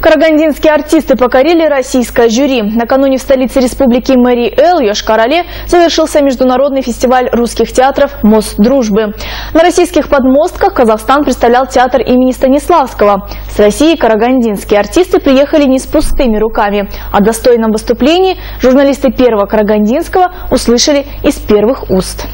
Карагандинские артисты покорили российское жюри. Накануне в столице республики Мэри Эл, Йошкар-Оле, завершился международный фестиваль русских театров «Мост дружбы». На российских подмостках Казахстан представлял театр имени Станиславского. С России карагандинские артисты приехали не с пустыми руками. О достойном выступлении журналисты первого Карагандинского услышали из первых уст.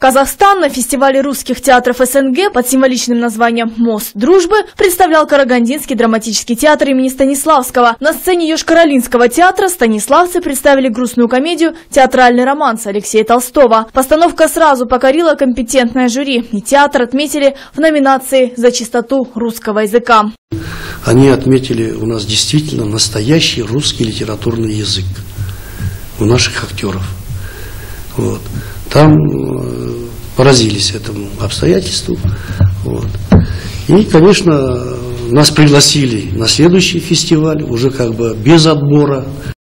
Казахстан на фестивале русских театров СНГ под символичным названием «Мост дружбы» представлял Карагандинский драматический театр имени Станиславского. На сцене Ёж-Каролинского театра станиславцы представили грустную комедию «Театральный романс» Алексея Толстого. Постановка сразу покорила компетентное жюри, и театр отметили в номинации «За чистоту русского языка». Они отметили у нас действительно настоящий русский литературный язык у наших актеров. Вот. Там э, поразились этому обстоятельству. Вот. И, конечно, нас пригласили на следующий фестиваль, уже как бы без отбора.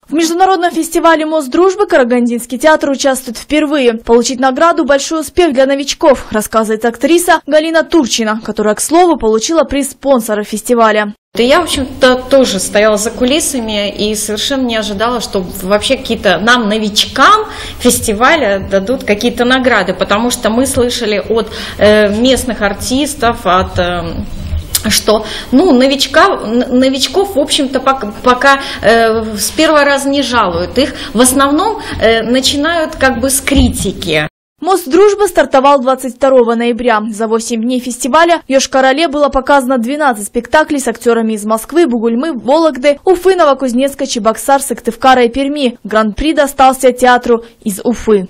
В международном фестивале «Мост дружбы» Карагандинский театр участвует впервые. Получить награду – большой успех для новичков, рассказывает актриса Галина Турчина, которая, к слову, получила приз спонсора фестиваля. Да я, в общем-то, тоже стояла за кулисами и совершенно не ожидала, что вообще какие-то нам, новичкам фестиваля, дадут какие-то награды, потому что мы слышали от э, местных артистов, от... Э, что ну, новичка, новичков, в общем-то, пока, пока э, с первого раза не жалуют. Их в основном э, начинают как бы с критики. Мост дружбы стартовал 22 ноября. За 8 дней фестиваля в Йошкар-Оле было показано 12 спектаклей с актерами из Москвы, Бугульмы, Вологды, Уфы, Новокузнецка, Чебоксар, Сыктывкара и Перми. Гран-при достался театру из Уфы.